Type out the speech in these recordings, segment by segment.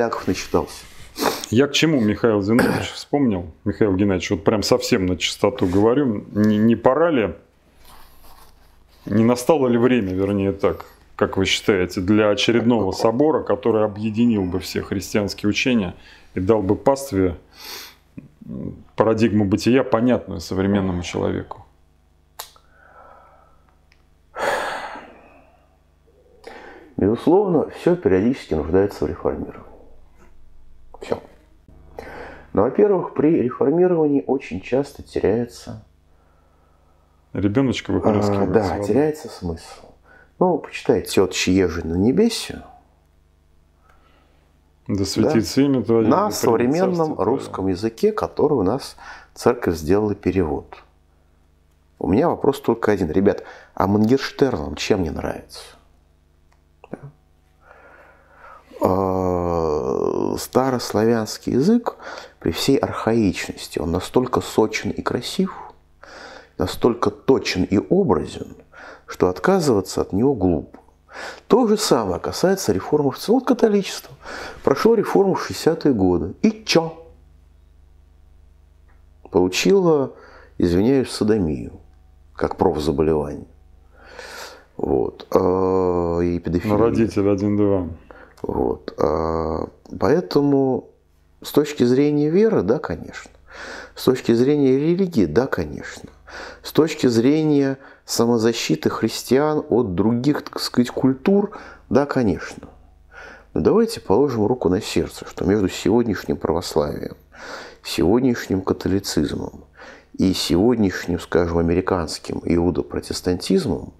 поляков начитался. Я к чему, Михаил Зинович, вспомнил, Михаил Геннадьевич, вот прям совсем на чистоту говорю, не, не пора ли, не настало ли время, вернее так, как вы считаете, для очередного собора, который объединил бы все христианские учения и дал бы пастве парадигму бытия, понятную современному человеку? Безусловно, все периодически нуждается в реформировании. Но, во-первых, при реформировании очень часто теряется... Ребеночка выплескивается. А, да, теряется смысл. Ну, почитайте от Чьежи на небесе. Да светится да? имя Твое. На современном русском языке, который у нас церковь сделала перевод. У меня вопрос только один. Ребят, а Мангерштерн чем не нравится? А, старославянский язык при всей архаичности, он настолько сочен и красив, настолько точен и образен, что отказываться от него глупо. То же самое касается реформы в целом католичества. Прошло реформу в 60-е годы. И чё? Получила, извиняюсь, садомию, как профзаболевание. Вот. А, и педофилия. Ну, родитель один-два. Вот. А, поэтому с точки зрения веры, да, конечно. С точки зрения религии, да, конечно. С точки зрения самозащиты христиан от других, так сказать, культур, да, конечно. Но давайте положим руку на сердце, что между сегодняшним православием, сегодняшним католицизмом и сегодняшним, скажем, американским иудопротестантизмом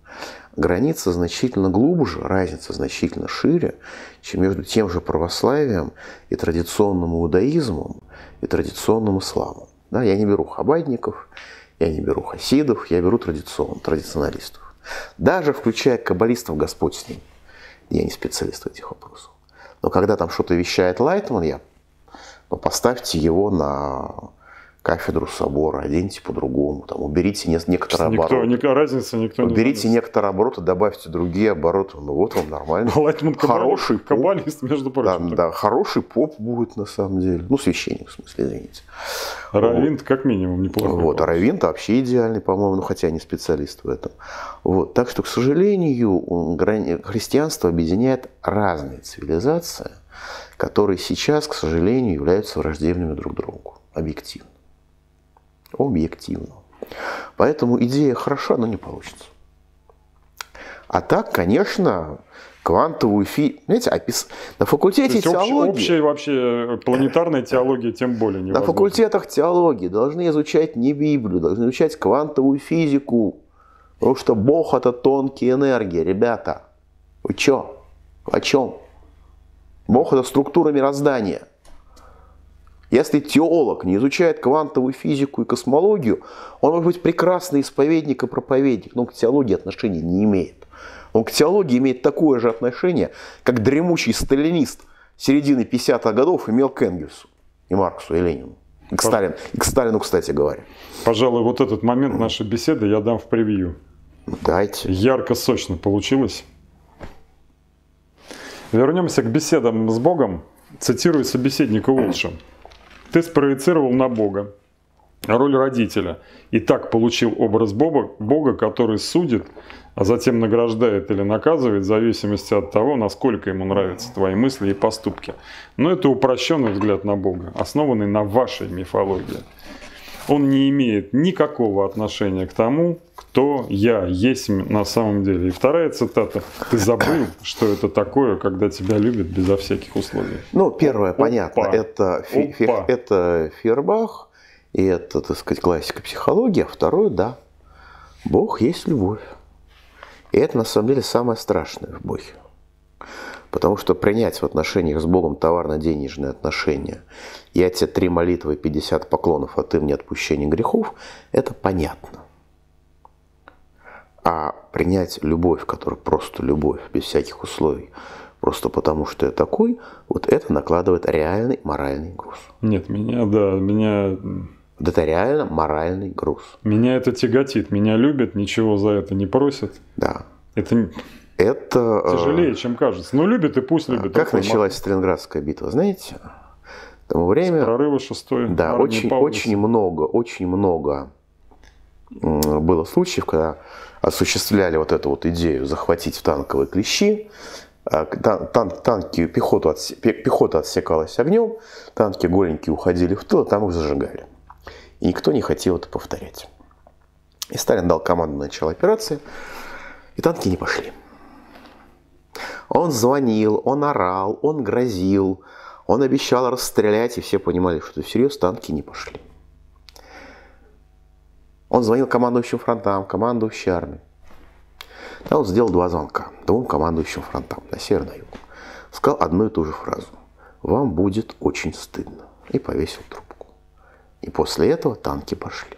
граница значительно глубже, разница значительно шире, чем между тем же православием и традиционным иудаизмом и традиционным исламом. Да, я не беру хабадников, я не беру хасидов, я беру традиционных, традиционалистов. Даже включая каббалистов, Господь с ним. Я не специалист в этих вопросах. Но когда там что-то вещает Лайтман, я ну, поставьте его на кафедру собора, оденьте по-другому, там, уберите некоторые никто, обороты. Никто, разница никто уберите не некоторые обороты, добавьте другие обороты. Ну вот вам нормально. Лайтман хороший поп. каббалист, между прочим. Да, да, хороший поп будет на самом деле. Ну, священник, в смысле, извините. Раввин вот. как минимум неплохой. Вот, а раввин вообще идеальный, по-моему, ну, хотя не специалист в этом. Вот, так что, к сожалению, христианство объединяет разные цивилизации, которые сейчас, к сожалению, являются враждебными друг другу, объективно объективно. Поэтому идея хороша, но не получится. А так, конечно, квантовую фи... Знаете, опис... на факультете То теологии... Общая вообще планетарная теология тем более невозможно. На факультетах теологии должны изучать не Библию, должны изучать квантовую физику. Потому что Бог это тонкие энергии, ребята. Вы чё? О чем? Бог это структура мироздания. Если теолог не изучает квантовую физику и космологию, он может быть прекрасный исповедник и проповедник, но к теологии отношения не имеет. Он к теологии имеет такое же отношение, как дремучий сталинист середины 50-х годов имел к Энгельсу, и Марксу, и Ленину. И к, Сталину, и к Сталину, кстати говоря. Пожалуй, вот этот момент нашей беседы я дам в превью. Дайте. Ярко, сочно получилось. Вернемся к беседам с Богом. Цитирую собеседника лучше. Ты спроецировал на Бога роль родителя и так получил образ Бога, Бога, который судит, а затем награждает или наказывает в зависимости от того, насколько ему нравятся твои мысли и поступки. Но это упрощенный взгляд на Бога, основанный на вашей мифологии. Он не имеет никакого отношения к тому, кто я есть на самом деле. И вторая цитата. Ты забыл, что это такое, когда тебя любят безо всяких условий. Ну, первое, Опа. понятно, это, фи, фи, это Фейербах, и это, так сказать, классика психологии. А второе, да, Бог есть любовь. И это, на самом деле, самое страшное в Боге. Потому что принять в отношениях с Богом товарно-денежные отношения, я тебе три молитвы, 50 поклонов, а ты мне отпущение грехов, это понятно. А принять любовь, которая просто любовь, без всяких условий, просто потому что я такой, вот это накладывает реальный моральный груз. Нет, меня, да, меня... Вот это реально моральный груз. Меня это тяготит, меня любят, ничего за это не просят. Да. Это Это... э, Тяжелее, чем кажется. Но любит и пусть любит. Как началась Сталинградская битва, знаете? В тому время... С прорыва шестой. Да, очень, очень много, очень много было случаев, когда осуществляли вот эту вот идею захватить танковые клещи, а, тан танки, пехоту, отсе, пехота отсекалась огнем, танки голенькие уходили в тыл, а там их зажигали. И никто не хотел это повторять. И Сталин дал команду на начало операции, и танки не пошли. Он звонил, он орал, он грозил, он обещал расстрелять, и все понимали, что всерьез танки не пошли. Он звонил командующим фронтам, командующей армией. Там он сделал два звонка двум командующим фронтам на север на юг. Сказал одну и ту же фразу. Вам будет очень стыдно. И повесил трубку. И после этого танки пошли.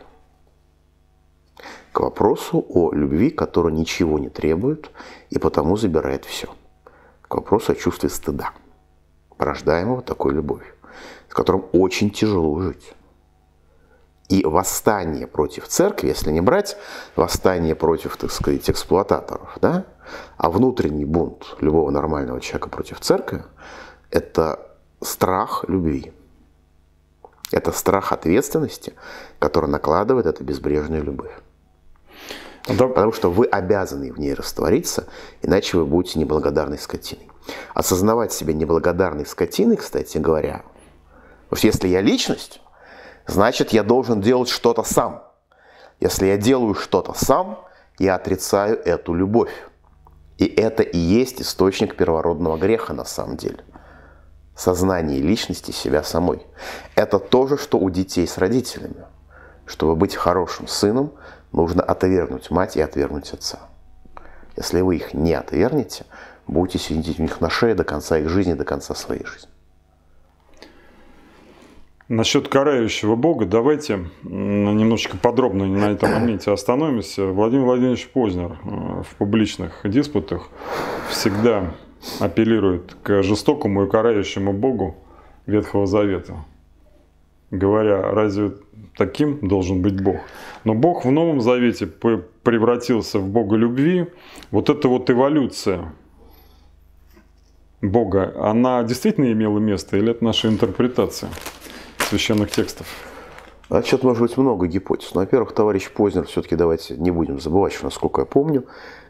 К вопросу о любви, которая ничего не требует и потому забирает все. К вопросу о чувстве стыда, порождаемого такой любовью, с которым очень тяжело жить. И восстание против церкви, если не брать восстание против, так сказать, эксплуататоров, да, а внутренний бунт любого нормального человека против церкви – это страх любви. Это страх ответственности, который накладывает эта безбрежная любовь. Да. Потому что вы обязаны в ней раствориться, иначе вы будете неблагодарной скотиной. Осознавать себя неблагодарной скотиной, кстати говоря, потому что если я личность, значит я должен делать что-то сам. Если я делаю что-то сам, я отрицаю эту любовь. И это и есть источник первородного греха на самом деле. Сознание личности себя самой. Это то же, что у детей с родителями. Чтобы быть хорошим сыном, нужно отвергнуть мать и отвергнуть отца. Если вы их не отвергнете, будете сидеть у них на шее до конца их жизни, до конца своей жизни. Насчет карающего Бога давайте немножечко подробно на этом моменте остановимся. Владимир Владимирович Познер э, в публичных диспутах всегда апеллирует к жестокому и карающему Богу Ветхого Завета, говоря, разве таким должен быть Бог? Но Бог в Новом Завете превратился в Бога любви. Вот эта вот эволюция Бога, она действительно имела место или это наша интерпретация? Священных текстов? Отчет может быть много гипотез. Но, во-первых, товарищ Познер, все-таки давайте не будем забывать, что, насколько я помню,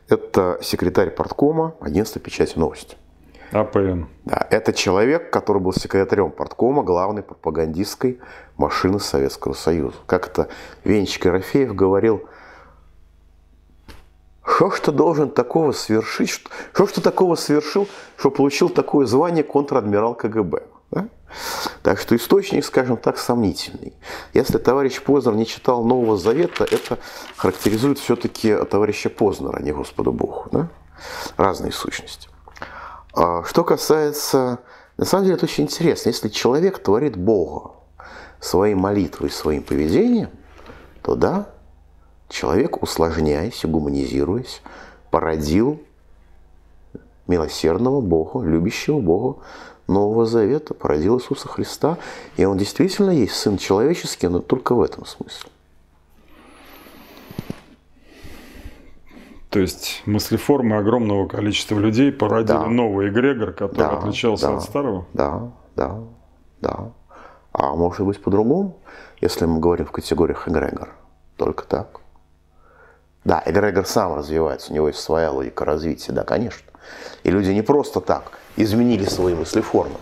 это секретарь порткома агентства «Печать новости». АПН. Да, это человек, который был секретарем порткома главной пропагандистской машины Советского Союза. Как это Венчик Ерофеев говорил, что ж ты должен такого совершить, что ж ты такого совершил, что получил такое звание контр-адмирал КГБ? Да? Так что источник, скажем так, сомнительный. Если товарищ Познер не читал Нового Завета, это характеризует все-таки товарища Познера, а не Господа Богу. Да? Разные сущности. А что касается... На самом деле это очень интересно. Если человек творит Бога своей молитвой, своим поведением, то да, человек, усложняясь гуманизируясь, породил милосердного Бога, любящего Бога, Нового Завета породил Иисуса Христа, и Он действительно есть Сын человеческий, но только в этом смысле. То есть мыслеформы огромного количества людей породили да. новый эгрегор, который да, отличался да, от старого? Да, да, да. А может быть по-другому, если мы говорим в категориях эгрегор? Только так. Да, эгрегор сам развивается, у него есть своя логика развития, да, конечно. И люди не просто так изменили свои мыслеформы.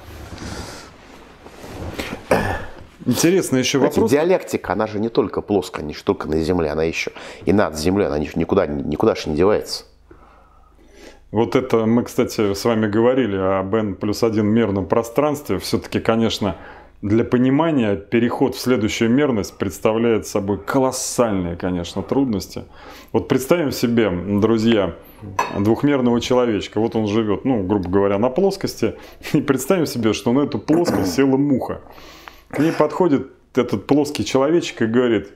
Интересно еще Знаете, вопрос. Диалектика, она же не только плоская, не только на Земле, она еще и над Землей, она никуда, никуда же не девается. Вот это мы, кстати, с вами говорили об n плюс 1 мерном пространстве. Все-таки, конечно, для понимания переход в следующую мерность представляет собой колоссальные, конечно, трудности. Вот представим себе, друзья, двухмерного человечка. Вот он живет, ну, грубо говоря, на плоскости. И представим себе, что на эту плоскость села муха. К ней подходит этот плоский человечек и говорит,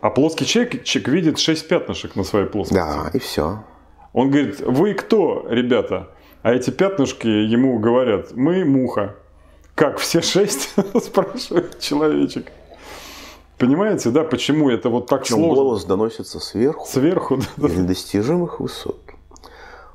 а плоский человек видит шесть пятнышек на своей плоскости. Да, и все. Он говорит, вы кто, ребята? А эти пятнышки ему говорят, мы муха. Как, все шесть? Спрашивает человечек. Понимаете, да, почему это вот так Причем сложно? голос доносится сверху, Сверху. да. из недостижимых высот.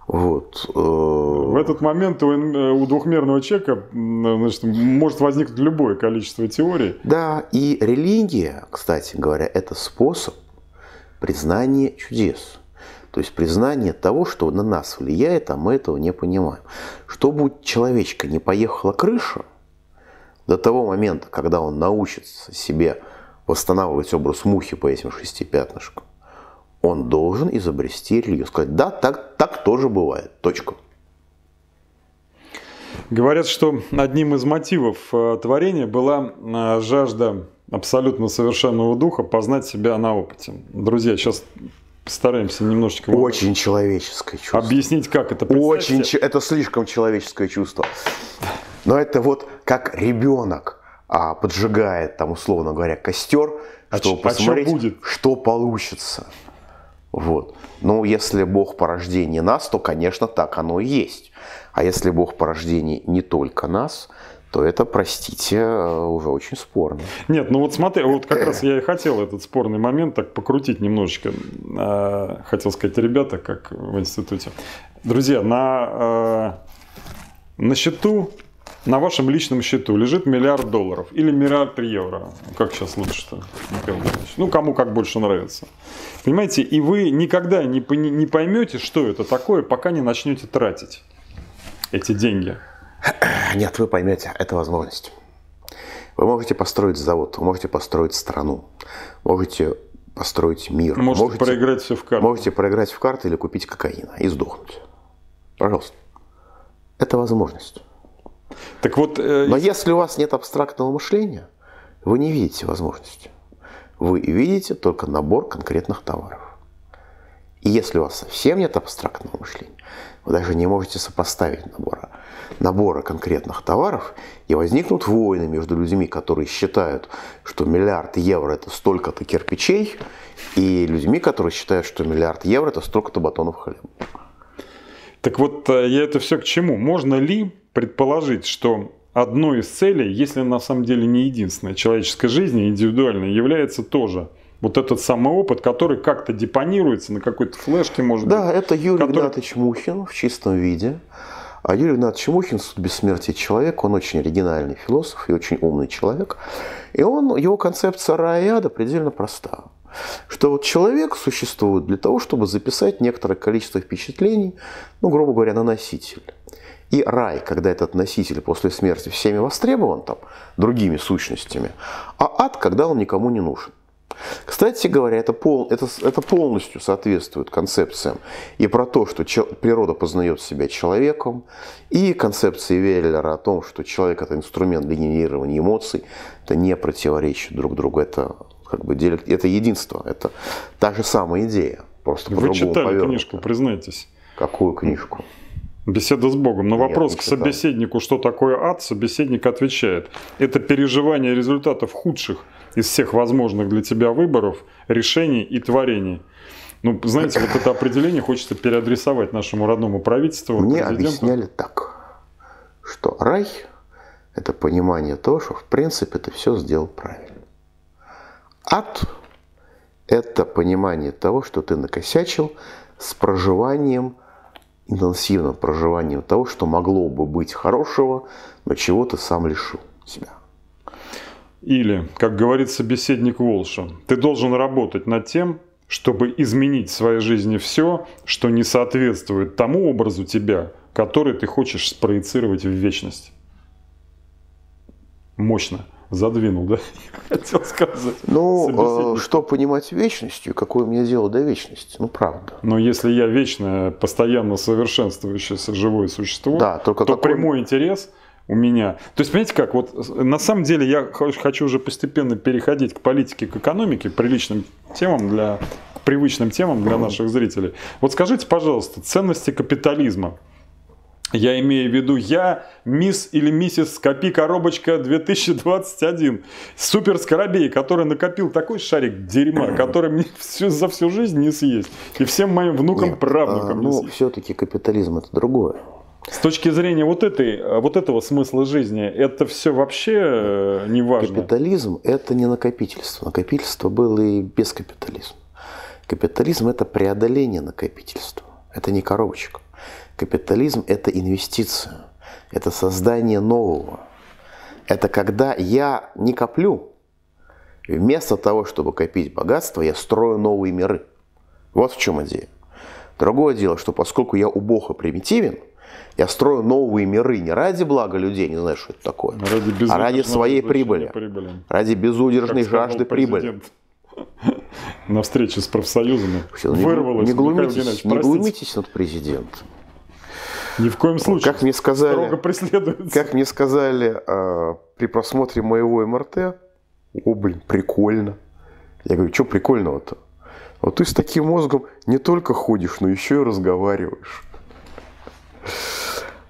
Вот. э, В этот момент у, э, у двухмерного человека значит, может возникнуть любое количество теорий. Да, и религия, кстати говоря, это способ признания чудес. То есть признание того, что на нас влияет, а мы этого не понимаем. Чтобы у человечка не поехала крыша, до того момента, когда он научится себе восстанавливать образ мухи по этим шести пятнышкам, он должен изобрести религию. Сказать, да, так, так тоже бывает. Точка. Говорят, что одним из мотивов э, творения была э, жажда абсолютно совершенного духа познать себя на опыте. Друзья, сейчас постараемся немножечко вам Очень человеческое чувство. объяснить, как это Очень, это слишком человеческое чувство. Но это вот как ребенок а, поджигает, там, условно говоря, костер, А чтобы а посмотреть, будет? что получится. Вот. Ну, если Бог порождение нас, то, конечно, так оно и есть. А если Бог порождение не только нас, то это, простите, э, уже очень спорно. Нет, ну вот смотри, вот как раз я и хотел этот спорный момент так покрутить немножечко. Э, Хотел сказать, ребята, как в институте. Друзья, на, э, на счету, на вашем личном счету лежит миллиард долларов или миллиард евро. Как сейчас лучше-то, Михаил Владимирович? Ну, кому как больше нравится. Понимаете, и вы никогда не, не поймете, что это такое, пока не начнете тратить эти деньги. Нет, вы поймете, это возможность. Вы можете построить завод, вы можете построить страну, можете построить мир. Можете, проиграть все в карты. Можете проиграть в карты или купить кокаина и сдохнуть. Пожалуйста. Это возможность. Так вот, э, Но если у вас нет абстрактного мышления, вы не видите возможности. Вы видите только набор конкретных товаров. И если у вас совсем нет абстрактного мышления, вы даже не можете сопоставить набора, набора конкретных товаров, и возникнут войны между людьми, которые считают, что миллиард евро это столько-то кирпичей, и людьми, которые считают, что миллиард евро это столько-то батонов хлеба. Так вот, э, я это все к чему? Можно ли предположить, что одной из целей, если на самом деле не единственная, человеческой жизни индивидуальной, является тоже вот этот самый опыт, который как-то депонируется на какой-то флешке, может Да, быть? это Юрий который- Игнатович Мухин в чистом виде. А Юрий Игнатович Мухин, суд бессмертия человека, он очень оригинальный философ и очень умный человек. И он, его концепция рая и ада предельно проста. Что вот человек существует для того, чтобы записать некоторое количество впечатлений, ну, грубо говоря, на носитель. И рай, когда этот носитель после смерти всеми востребован там, другими сущностями, а ад, когда он никому не нужен. Кстати говоря, это, пол, это, это полностью соответствует концепциям и про то, что чел- природа познает себя человеком, и концепции Веллера о том, что человек это инструмент для генерирования эмоций, это не противоречит друг другу, это как бы делит- это единство, это та же самая идея, просто Вы читали повернута. книжку, признайтесь. Какую книжку? Беседа с Богом. На Нет, вопрос к собеседнику, что такое ад, собеседник отвечает. Это переживание результатов худших из всех возможных для тебя выборов, решений и творений. Ну, знаете, вот это определение хочется переадресовать нашему родному правительству. Мне президенту. объясняли так, что рай – это понимание того, что в принципе ты все сделал правильно. Ад – это понимание того, что ты накосячил с проживанием, интенсивным проживанием того, что могло бы быть хорошего, но чего ты сам лишил себя. Или, как говорит собеседник Волша, ты должен работать над тем, чтобы изменить в своей жизни все, что не соответствует тому образу тебя, который ты хочешь спроецировать в вечность. Мощно. Задвинул, да? Хотел сказать. Ну, э, что понимать вечностью, какое мне дело до вечности? Ну, правда. Но если я вечное, постоянно совершенствующееся живое существо, Да, только то какой- прямой интерес у меня. То есть, понимаете как, вот на самом деле я хочу уже постепенно переходить к политике, к экономике, приличным темам для привычным темам для наших зрителей. Вот скажите, пожалуйста, ценности капитализма. Я имею в виду я, мисс или миссис Копи Коробочка 2021. Супер скоробей, который накопил такой шарик дерьма, который мне всю, за всю жизнь не съесть. И всем моим внукам, Нет, правнукам а, не ну, съесть. все-таки капитализм это другое. С точки зрения вот, этой, вот этого смысла жизни, это все вообще э, не важно? Капитализм – это не накопительство. Накопительство было и без капитализма. Капитализм – это преодоление накопительства. Это не коробочка. Капитализм – это инвестиция. Это создание нового. Это когда я не коплю, вместо того, чтобы копить богатство, я строю новые миры. Вот в чем идея. Другое дело, что поскольку я убог и примитивен, я строю новые миры не ради блага людей, не знаю, что это такое, ради а ради своей прибыли, прибыли, ради безудержной жажды прибыли. На встрече с профсоюзами Все, вырвалось. Не, глумитесь, не глумитесь над президентом. Ни в коем случае. Как мне сказали, строго преследуется. Как мне сказали э, при просмотре моего МРТ, о, блин, прикольно. Я говорю, что прикольного-то? Вот ты с таким мозгом не только ходишь, но еще и разговариваешь.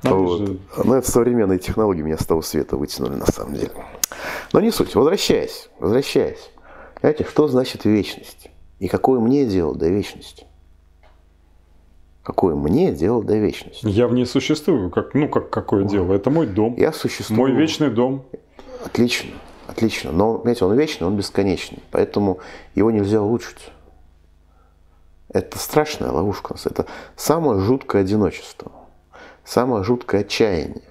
Вот. Же... Но это современные технологии меня с того света вытянули на самом деле. Но не суть. Возвращаясь, возвращаясь. Знаете, что значит вечность? И какое мне дело до вечности? Какое мне дело до вечности? Я в ней существую. Как, ну, как, какое Ой. дело? Это мой дом. Я существую. Мой вечный дом. Отлично. Отлично. Но, знаете, он вечный, он бесконечный. Поэтому его нельзя улучшить. Это страшная ловушка. Это самое жуткое одиночество. Самое жуткое отчаяние.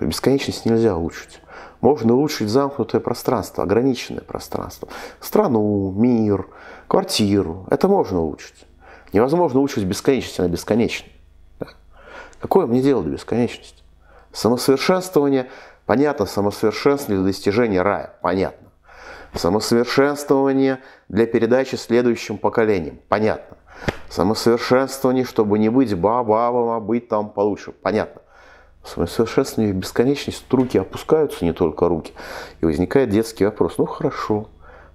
Бесконечность нельзя улучшить. Можно улучшить замкнутое пространство, ограниченное пространство. Страну, мир, квартиру. Это можно улучшить. Невозможно улучшить бесконечность, она бесконечна. Да? Какое мне дело до бесконечности? Самосовершенствование, понятно, самосовершенствование для достижения рая, понятно. Самосовершенствование для передачи следующим поколениям, понятно. Самосовершенствование, чтобы не быть бабавом, а быть там получше, понятно. Самосовершенствование в бесконечность, руки опускаются, не только руки. И возникает детский вопрос, ну хорошо,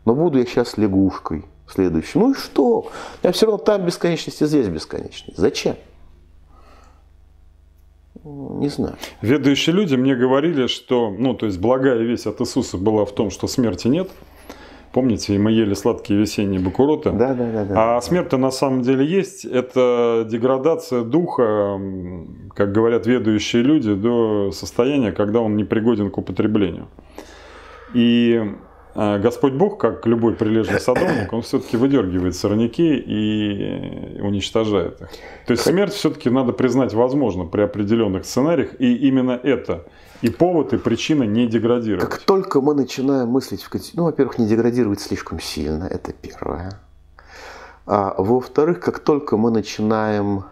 но буду я сейчас лягушкой следующей. Ну и что? Я все равно там бесконечность и здесь бесконечность. Зачем? Не знаю. Ведущие люди мне говорили, что, ну, то есть благая весть от Иисуса была в том, что смерти нет. Помните, мы ели сладкие весенние бакуроты? Да, да, да. да. А смерть-то на самом деле есть. Это деградация духа, как говорят ведущие люди, до состояния, когда он не пригоден к употреблению. И Господь Бог, как любой прилежный садовник, он все-таки выдергивает сорняки и уничтожает их. То есть смерть все-таки надо признать возможно при определенных сценариях, и именно это и повод, и причина не деградировать. Как только мы начинаем мыслить в категории, ну, во-первых, не деградировать слишком сильно, это первое. А во-вторых, как только мы начинаем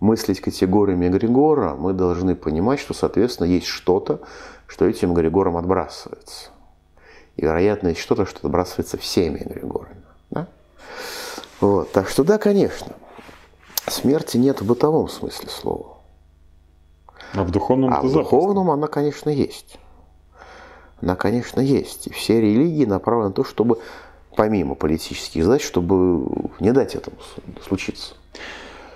мыслить категориями Григора, мы должны понимать, что, соответственно, есть что-то, что этим Григором отбрасывается. И, вероятно, есть что-то, что отбрасывается всеми Григорами. Да? Вот. Так что да, конечно, смерти нет в бытовом смысле слова. А в духовном А в духовном она, конечно, есть. Она, конечно, есть. И все религии направлены на то, чтобы, помимо политических задач, чтобы не дать этому случиться.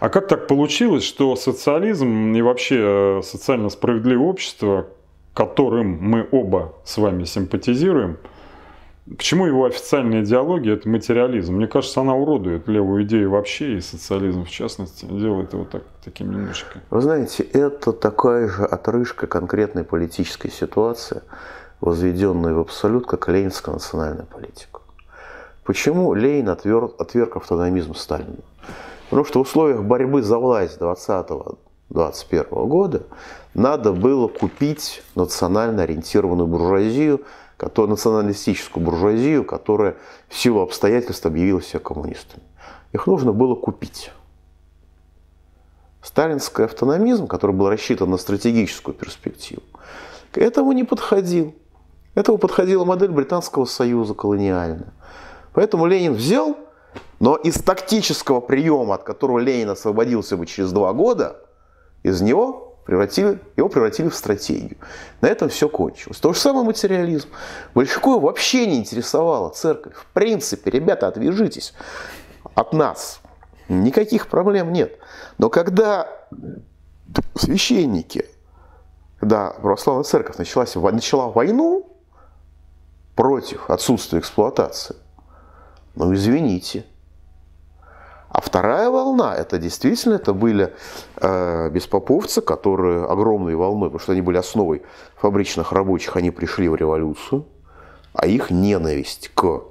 А как так получилось, что социализм и вообще э, социально справедливое общество, которым мы оба с вами симпатизируем, Почему его официальная идеология – это материализм? Мне кажется, она уродует левую идею вообще и социализм в частности, делает его так, таким немножко. Вы знаете, это такая же отрыжка конкретной политической ситуации, возведенная в абсолют, как ленинская национальная политика. Почему Ленин отверг, отверг автономизм Сталина? Потому что в условиях борьбы за власть 20-21 года надо было купить национально ориентированную буржуазию – которую, националистическую буржуазию, которая в силу обстоятельств объявила себя коммунистами. Их нужно было купить. Сталинский автономизм, который был рассчитан на стратегическую перспективу, к этому не подходил. Этому подходила модель Британского союза колониальная. Поэтому Ленин взял, но из тактического приема, от которого Ленин освободился бы через два года, из него превратили, его превратили в стратегию. На этом все кончилось. То же самое материализм. Большакова вообще не интересовала церковь. В принципе, ребята, отвяжитесь от нас. Никаких проблем нет. Но когда священники, когда православная церковь началась, начала войну против отсутствия эксплуатации, ну извините. А вторая волна, это действительно, это были э, беспоповцы, которые огромной волной, потому что они были основой фабричных рабочих, они пришли в революцию, а их ненависть к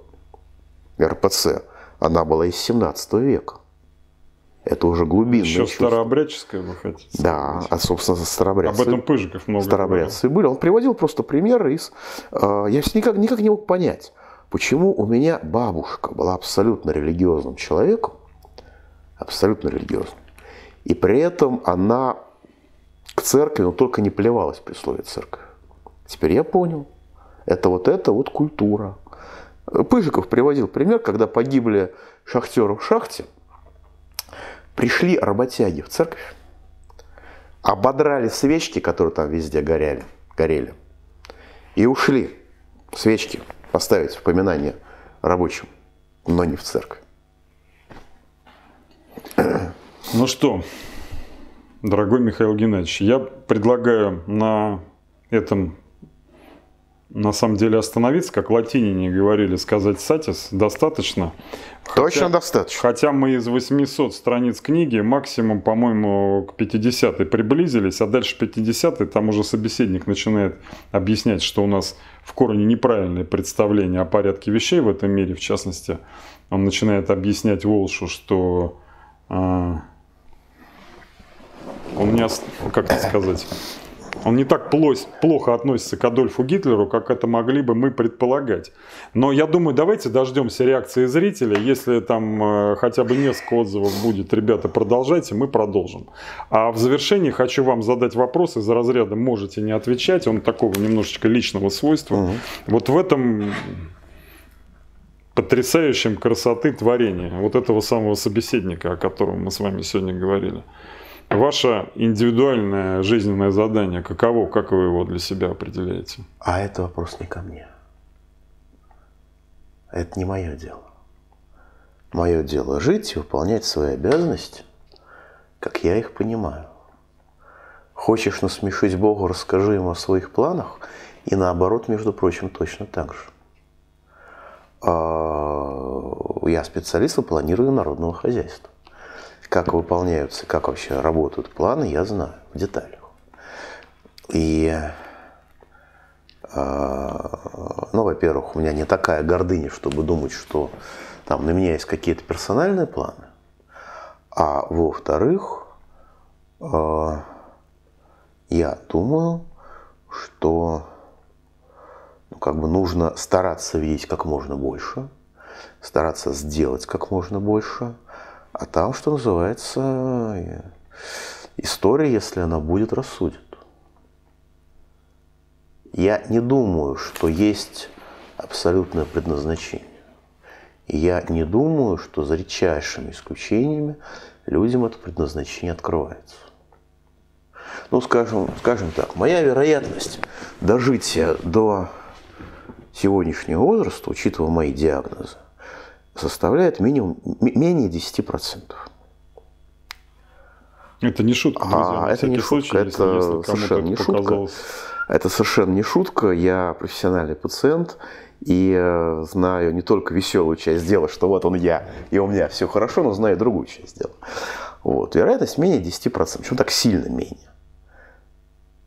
РПЦ, она была из 17 века. Это уже глубинное Еще чувство. старообрядческое вы хотите Да, сказать? а собственно старообрядцы. Об этом Пыжиков много старообрядцы были. Он приводил просто примеры из... э, я никак, никак не мог понять, почему у меня бабушка была абсолютно религиозным человеком, абсолютно религиозным, и при этом она к церкви, но только не плевалась при слове церковь. Теперь я понял. Это вот это вот культура. Пыжиков приводил пример, когда погибли шахтеры в шахте, пришли работяги в церковь, ободрали свечки, которые там везде горели, горели, и ушли свечки поставить в поминание рабочим, но не в церковь. Ну что, дорогой Михаил Геннадьевич, я предлагаю на этом на самом деле остановиться, как латинине говорили, сказать «сатис» достаточно. Точно достаточно. Хотя мы из 800 страниц книги максимум, по-моему, к 50 приблизились, а дальше 50 там уже собеседник начинает объяснять, что у нас в корне неправильное представление о порядке вещей в этом мире. В частности, он начинает объяснять Волшу, что он не, как это сказать, он не так плохо относится к Адольфу Гитлеру, как это могли бы мы предполагать. Но я думаю, давайте дождемся реакции зрителя. Если там э, хотя бы несколько отзывов будет, ребята, продолжайте, мы продолжим. А в завершении хочу вам задать вопрос из разряда «можете не отвечать». Он такого немножечко личного свойства. Вот в этом потрясающем красоты творения вот этого самого собеседника, о котором мы с вами сегодня говорили. Ваше индивидуальное жизненное задание, каково, как вы его для себя определяете? А это вопрос не ко мне. Это не мое дело. Мое дело жить и выполнять свои обязанности, как я их понимаю. Хочешь насмешить Богу, расскажи ему о своих планах, и наоборот, между прочим, точно так же. А, Я специалист по планированию народного хозяйства. Как выполняются, как вообще работают планы, я знаю в деталях. И а, ну, во-первых, у меня не такая гордыня, чтобы думать, что там на меня есть какие-то персональные планы. А во-вторых, а, я думаю, что ну, как бы нужно стараться видеть как можно больше, стараться сделать как можно больше, а там, что называется, история, если она будет, рассудит. Я не думаю, что есть абсолютное предназначение. И я не думаю, что за редчайшими исключениями людям это предназначение открывается. Ну, скажем, скажем так, моя вероятность дожития до сегодняшнего возраста, учитывая мои диагнозы, составляет минимум, менее 10%. Это не шутка, друзья. А, это не случай, шутка, это если совершенно не шутка. Это совершенно не шутка, я профессиональный пациент и э, знаю не только веселую часть дела, что вот он я, и у меня все хорошо, но знаю и другую часть дела. Вот. Вероятность менее 10%, почему так сильно менее?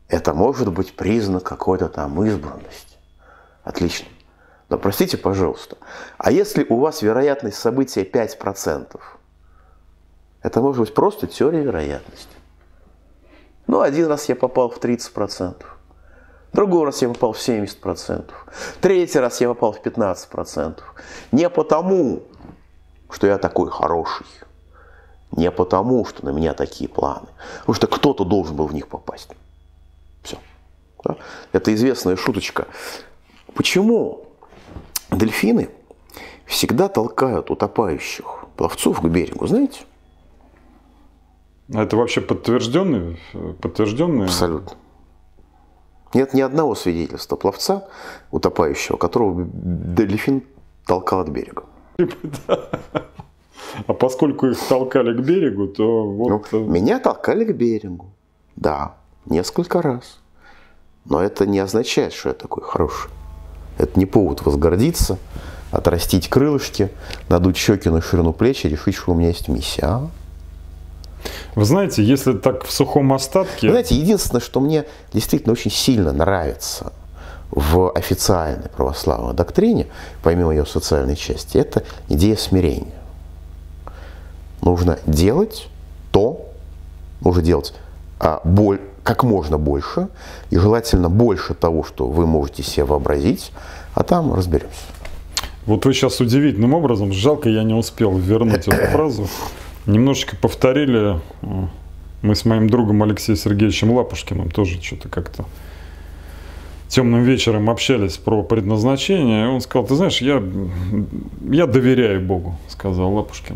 Это может быть признак какой-то там избранности. Отлично. Но простите, пожалуйста, а если у вас вероятность события 5%, это может быть просто теория вероятности. Ну, один раз я попал в 30%. Другой раз я попал в 70%. Третий раз я попал в 15%. Не потому, что я такой хороший. Не потому, что на меня такие планы. Потому что кто-то должен был в них попасть. Все. Да? Это известная шуточка. Почему дельфины всегда толкают утопающих пловцов к берегу, знаете? А Это вообще подтвержденные? подтвержденные? Абсолютно. Нет ни одного свидетельства пловца, утопающего, которого дельфин толкал от берега. А поскольку их толкали к берегу, то Ну, вот... э, меня толкали к берегу. Да, несколько раз. Но это не означает, что я такой хороший. Это не повод возгордиться, отрастить крылышки, надуть щеки на ширину плеч и решить, что у меня есть миссия. А? Вы знаете, если так в сухом остатке... Вы знаете, единственное, что мне действительно очень сильно нравится в официальной православной доктрине, помимо ее социальной части, это идея смирения. Нужно делать то, нужно делать а, боль, как можно больше, и желательно больше того, что вы можете себе вообразить, а там разберемся. Вот вы сейчас удивительным образом, жалко, я не успел вернуть эту фразу, немножечко повторили мы с моим другом Алексеем Сергеевичем Лапушкиным тоже что-то как-то темным вечером общались про предназначение, и он сказал, ты знаешь, я, я доверяю Богу, сказал Лапушкин.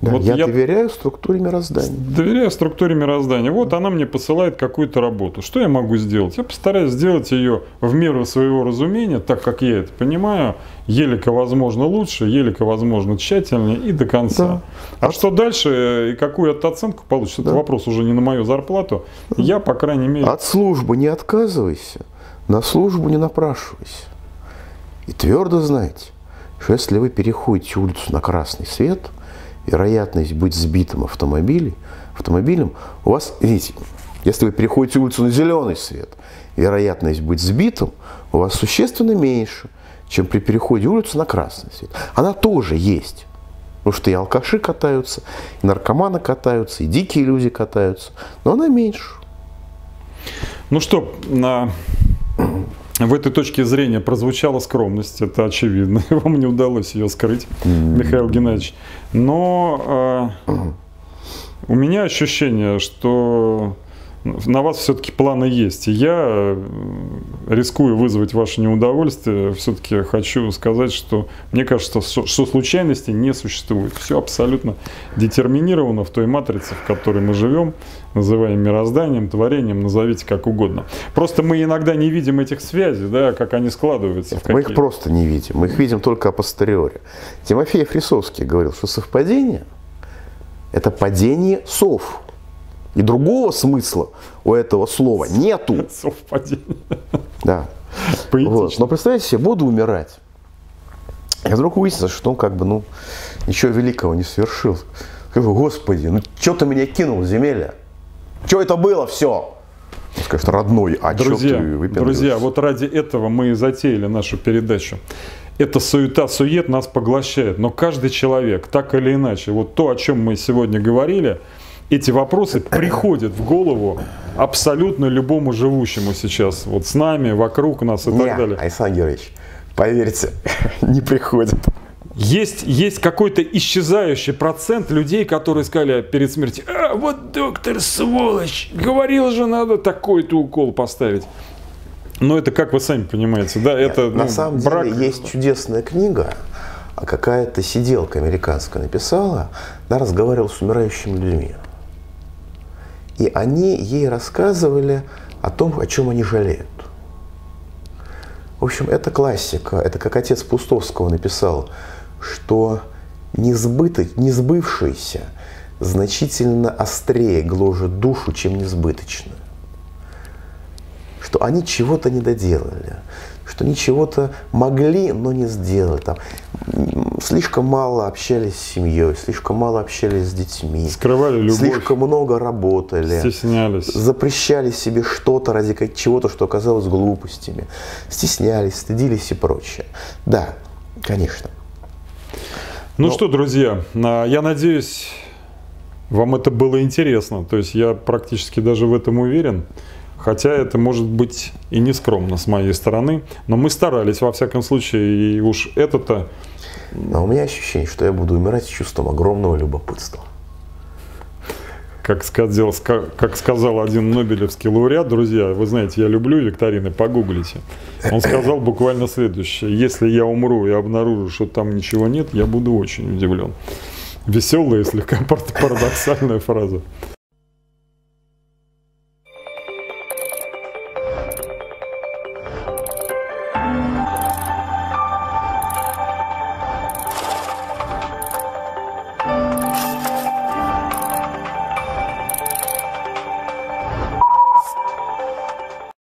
Да, вот я, я доверяю структуре мироздания. Доверяю структуре мироздания. Вот она мне посылает какую-то работу. Что я могу сделать? Я постараюсь сделать ее в меру своего разумения, так как я это понимаю, елико возможно лучше, елико возможно тщательнее и до конца. Да. А От... что дальше и какую это оценку получится, да. это вопрос уже не на мою зарплату. Да. Я, по крайней мере... От службы не отказывайся, на службу не напрашивайся. И твердо знайте, что если вы переходите улицу на красный свет – вероятность быть сбитым автомобилем, автомобилем у вас, видите, если вы переходите улицу на зеленый свет, вероятность быть сбитым у вас существенно меньше, чем при переходе улицу на красный свет. Она тоже есть. Потому что и алкаши катаются, и наркоманы катаются, и дикие люди катаются. Но она меньше. Ну что, на в этой точке зрения прозвучала скромность, это очевидно. Вам не удалось ее скрыть, Михаил Геннадьевич. Но э, у меня ощущение, что на вас все-таки планы есть. И я, э, рискую вызвать ваше неудовольствие, все-таки хочу сказать, что мне кажется, что случайности не существует. Все абсолютно детерминировано в той матрице, в которой мы живем, называем мирозданием, творением, назовите как угодно. Просто мы иногда не видим этих связей, да, как они складываются. Мы их просто не видим, мы их видим только апостериори. Тимофей Фрисовский говорил, что совпадение – это падение сов. И другого смысла у этого слова нету. Совпадение. Да. Вот. Но представьте себе, буду умирать. И вдруг выяснится, что он как бы, ну, ничего великого не совершил. Господи, ну что ты меня кинул, земелья? Что это было все? Скажет, родной, а друзья, ты Друзья, вот ради этого мы и затеяли нашу передачу. Эта суета-сует нас поглощает, но каждый человек, так или иначе, вот то, о чем мы сегодня говорили – эти вопросы приходят в голову абсолютно любому живущему сейчас, вот с нами, вокруг нас и не, так далее. Александр Георгиевич, поверьте, не приходят. Есть, есть какой-то исчезающий процент людей, которые сказали перед смертью, а вот доктор сволочь, говорил же, надо такой-то укол поставить. Но это, как вы сами понимаете, да, Нет, это На ну, самом брак... деле есть чудесная книга, а какая-то сиделка американская написала, она разговаривала с умирающими людьми. И они ей рассказывали о том, о чем они жалеют. В общем, это классика. Это как отец Пустовского написал, что несбыто, несбывшееся значительно острее гложет душу, чем несбыточное. Что они чего-то не доделали, что они чего-то могли, но не сделали. Там, слишком мало общались с семьей, слишком мало общались с детьми. Скрывали любовь. Слишком много работали. Стеснялись. Запрещали себе что-то ради чего-то, что оказалось глупостями. Стеснялись, стыдились и прочее. Да, конечно. Ну Но... что, друзья, я надеюсь, вам это было интересно. То есть я практически даже в этом уверен. Хотя это может быть и не скромно с моей стороны, но мы старались во всяком случае, и уж это-то... А у меня ощущение, что я буду умирать с чувством огромного любопытства. Как сказал, как сказал один Нобелевский лауреат, друзья, вы знаете, я люблю викторины, погуглите. Он сказал буквально следующее. Если я умру и обнаружу, что там ничего нет, я буду очень удивлен. Веселая и слегка парадоксальная фраза.